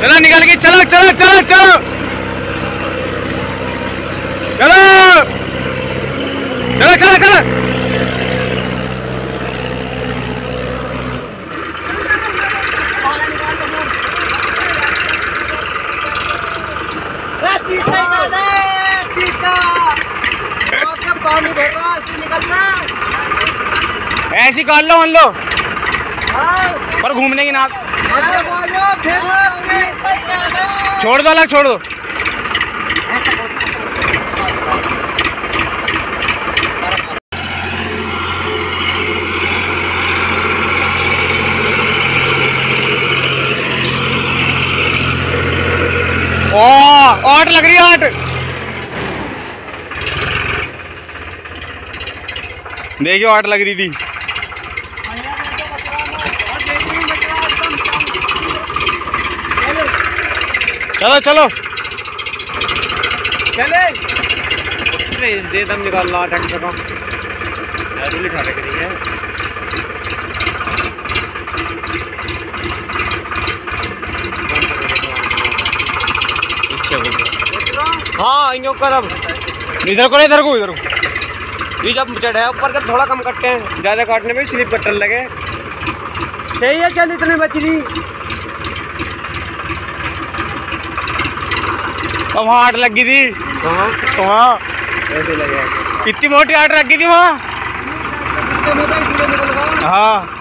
चलो निकल के चलो चलो चलो चलो। चलो। चलो चलो चलो। ऐसी काट लो मान लो। पर घूमने की नाक। छोड़ दो अलग छोड़ दो। आठ लग रही है आठ। देखियो लग रही थी। चलो चलो। चले दे दम निकाल ला के नहीं है। इन कर अब। इधर को इधर को इधर को। ये जब चढ़े ऊपर जब थोड़ा कम कटते हैं। ज़्यादा काटने में स्लिप कटने लगे। सही है चल इतने बचली। अब वहाँ आठ लग गई थी हाँ वहाँ इतनी मोटी आठ लगी गई थी वहाँ? हाँ।